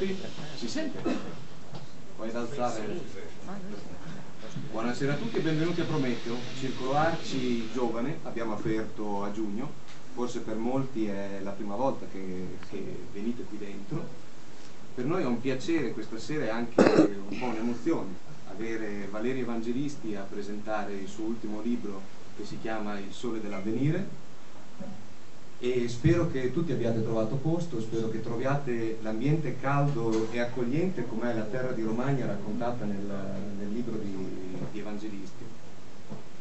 tutti. Si sente? Puoi alzare. Buonasera a tutti e benvenuti a Prometeo, Circolo Arci Giovane, abbiamo aperto a giugno, forse per molti è la prima volta che, che venite qui dentro. Per noi è un piacere questa sera e anche un po' un'emozione avere Valerio Evangelisti a presentare il suo ultimo libro che si chiama Il sole dell'avvenire e spero che tutti abbiate trovato posto, spero che troviate l'ambiente caldo e accogliente come è la terra di Romagna raccontata nel, nel libro di, di, Evangelisti.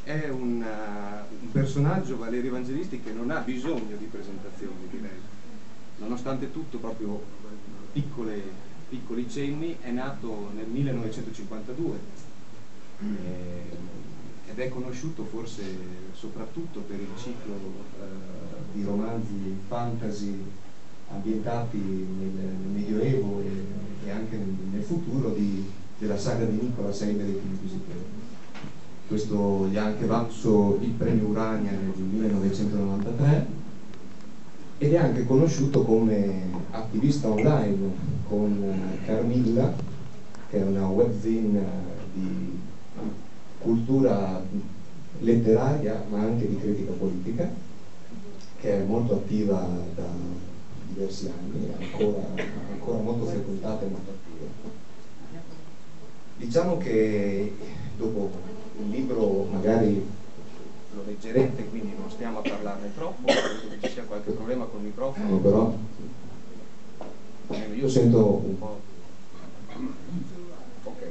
È un, uh, un, personaggio, Valerio Evangelisti, che non ha bisogno di presentazioni, direi. Nonostante tutto, proprio piccole, piccoli cenni, è nato nel 1952 eh, ed è conosciuto forse soprattutto per il ciclo eh, di romanzi fantasy ambientati nel, nel Medioevo e, e anche nel, nel futuro di, della saga di Nicola Seibel e Inquisitore. Questo gli ha anche valso il premio Urania nel 1993 ed è anche conosciuto come attivista online con Carmilla, che è una webzine di cultura letteraria ma anche di critica politica che è molto attiva da diversi anni, è ancora, ancora molto frequentata e molto attiva. Diciamo che dopo il libro magari lo leggerete, quindi non stiamo a parlarne troppo, credo che ci sia qualche problema col microfono, però io sento un po'... Ok.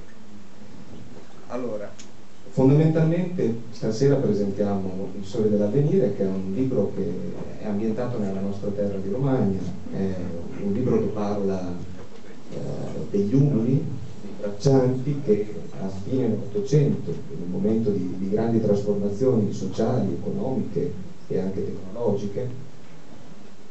Allora, Fondamentalmente stasera presentiamo Il Sole dell'Avvenire che è un libro che è ambientato nella nostra terra di Romagna, è un libro che parla eh, degli umili, dei braccianti che a fine dell'Ottocento, in un momento di, di grandi trasformazioni sociali, economiche e anche tecnologiche,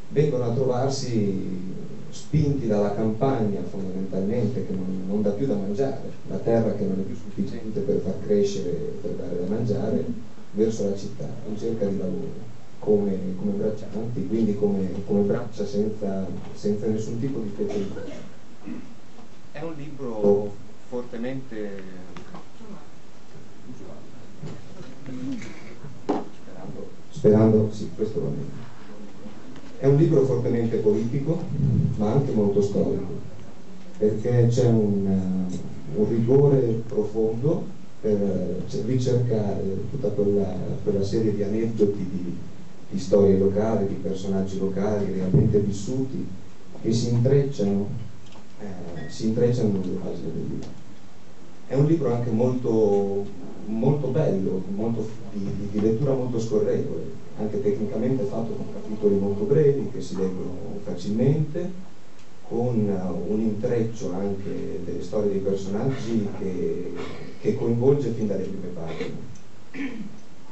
vengono a trovarsi spinti dalla campagna fondamentalmente che non, non, dà più da mangiare, la terra che non è più sufficiente per far crescere, per dare da mangiare, verso la città, in cerca di lavoro, come, come braccianti, quindi come, come braccia senza, senza, nessun tipo di specialità. È un libro fortemente... Sperando, sperando, sì, questo va bene è un libro fortemente politico, ma anche molto storico, perché c'è un, uh, un, rigore profondo per uh, ricercare tutta quella, quella, serie di aneddoti, di, di, storie locali, di personaggi locali realmente vissuti, che si intrecciano, eh, si intrecciano nelle pagine del libro. È un libro anche molto, molto bello, molto, di, di lettura molto scorrevole, anche tecnicamente fatto con capitoli molto brevi che si leggono facilmente, con uh, un intreccio anche delle storie dei personaggi che, che coinvolge fin dalle prime pagine.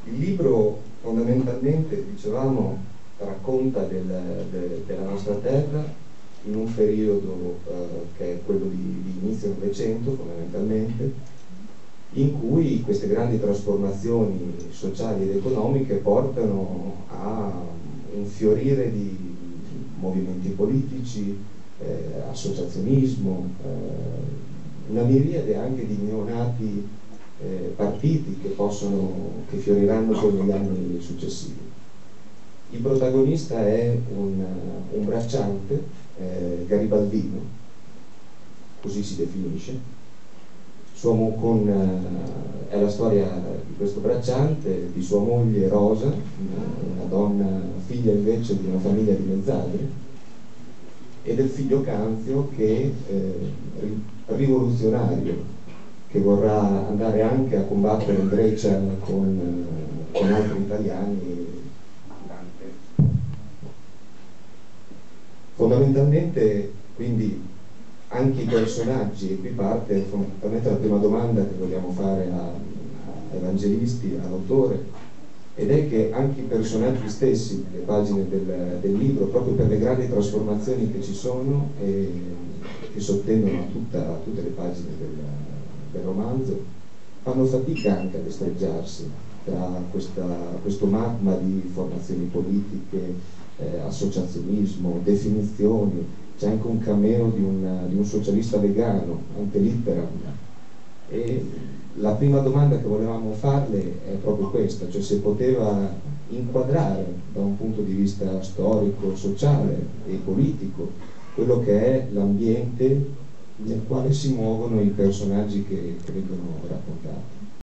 Il libro fondamentalmente, dicevamo, racconta del, de, della nostra terra in un periodo uh, che è quello di, di inizio Novecento fondamentalmente, in cui queste grandi trasformazioni sociali ed economiche portano a un fiorire di movimenti politici, eh, associazionismo, eh, una miriade anche di neonati eh, partiti che, possono, che fioriranno poi negli anni successivi. Il protagonista è un, un bracciante eh, garibaldino, così si definisce, con, eh, è la storia di questo bracciante, di sua moglie Rosa, una, donna figlia invece di una famiglia di mezzadri, e del figlio Canzio che eh, rivoluzionario, che vorrà andare anche a combattere in Grecia con, con altri italiani. Fondamentalmente quindi anche i personaggi, e qui parte fondamentalmente la prima domanda che vogliamo fare a, a evangelisti, all'autore, ed è che anche i personaggi stessi, le pagine del, del, libro, proprio per le grandi trasformazioni che ci sono e che sottendono a, tutta, a tutte le pagine del, del, romanzo, fanno fatica anche a destreggiarsi tra questa, questo magma di formazioni politiche, eh, associazionismo, definizioni, c'è anche un cameo di un, di un socialista vegano, anche litteram. E la prima domanda che volevamo farle è proprio questa, cioè se poteva inquadrare da un punto di vista storico, sociale e politico quello che è l'ambiente nel quale si muovono i personaggi che vengono raccontati.